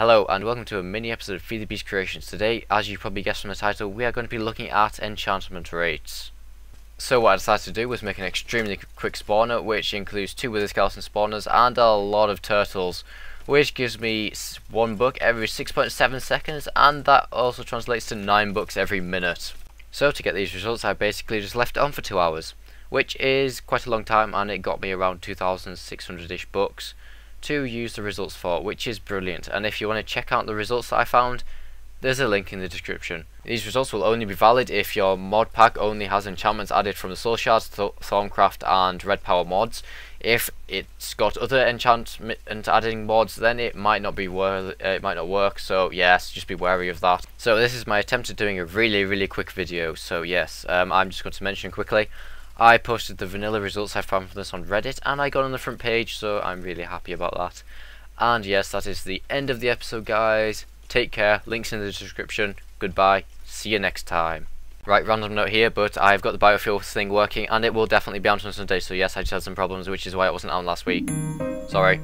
Hello and welcome to a mini episode of Feed the Beast Creations. Today, as you probably guessed from the title, we are going to be looking at enchantment rates. So what I decided to do was make an extremely quick spawner, which includes two wither skeleton spawners and a lot of turtles, which gives me one book every 6.7 seconds, and that also translates to 9 books every minute. So to get these results, I basically just left it on for 2 hours, which is quite a long time, and it got me around 2,600-ish books to use the results for, which is brilliant. And if you want to check out the results that I found, there's a link in the description. These results will only be valid if your mod pack only has enchantments added from the Soul Shards, Th Thaumcraft and Red Power mods. If it's got other enchantment adding mods, then it might not be wor uh, it might not work. So yes, just be wary of that. So this is my attempt at doing a really really quick video. So yes, um, I'm just going to mention quickly. I posted the vanilla results I found from this on Reddit and I got on the front page so I'm really happy about that. And yes, that is the end of the episode guys. Take care, links in the description. Goodbye, see you next time. Right, random note here, but I've got the biofuel thing working and it will definitely be out on Sunday, so yes, I just had some problems, which is why it wasn't on last week. Sorry.